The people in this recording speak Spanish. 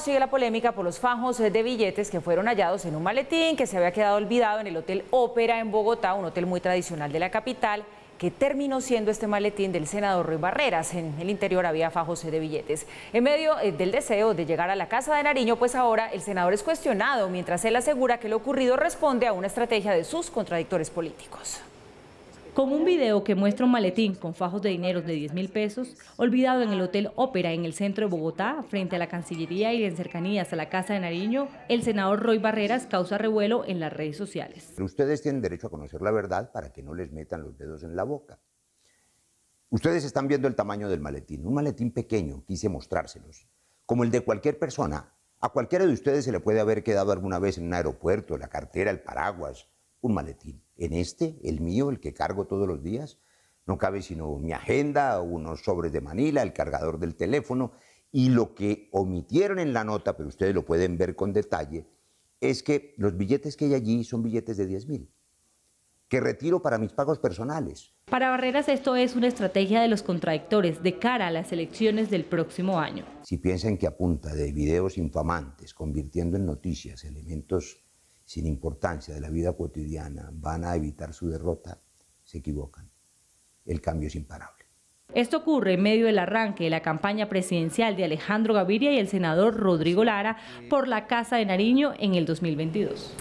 Sigue la polémica por los fajos de billetes que fueron hallados en un maletín que se había quedado olvidado en el Hotel Ópera en Bogotá, un hotel muy tradicional de la capital, que terminó siendo este maletín del senador Ruiz Barreras. En el interior había fajos de billetes. En medio eh, del deseo de llegar a la Casa de Nariño, pues ahora el senador es cuestionado, mientras él asegura que lo ocurrido responde a una estrategia de sus contradictores políticos. Con un video que muestra un maletín con fajos de dinero de 10 mil pesos, olvidado en el Hotel Ópera en el centro de Bogotá, frente a la Cancillería y en cercanías a la Casa de Nariño, el senador Roy Barreras causa revuelo en las redes sociales. Ustedes tienen derecho a conocer la verdad para que no les metan los dedos en la boca. Ustedes están viendo el tamaño del maletín, un maletín pequeño, quise mostrárselos, como el de cualquier persona. A cualquiera de ustedes se le puede haber quedado alguna vez en un aeropuerto, la cartera, el paraguas, un maletín. En este, el mío, el que cargo todos los días, no cabe sino mi agenda, unos sobres de Manila, el cargador del teléfono, y lo que omitieron en la nota, pero ustedes lo pueden ver con detalle, es que los billetes que hay allí son billetes de 10 mil, que retiro para mis pagos personales. Para Barreras esto es una estrategia de los contradictores de cara a las elecciones del próximo año. Si piensan que a punta de videos infamantes, convirtiendo en noticias elementos sin importancia de la vida cotidiana van a evitar su derrota, se equivocan. El cambio es imparable. Esto ocurre en medio del arranque de la campaña presidencial de Alejandro Gaviria y el senador Rodrigo Lara por la Casa de Nariño en el 2022.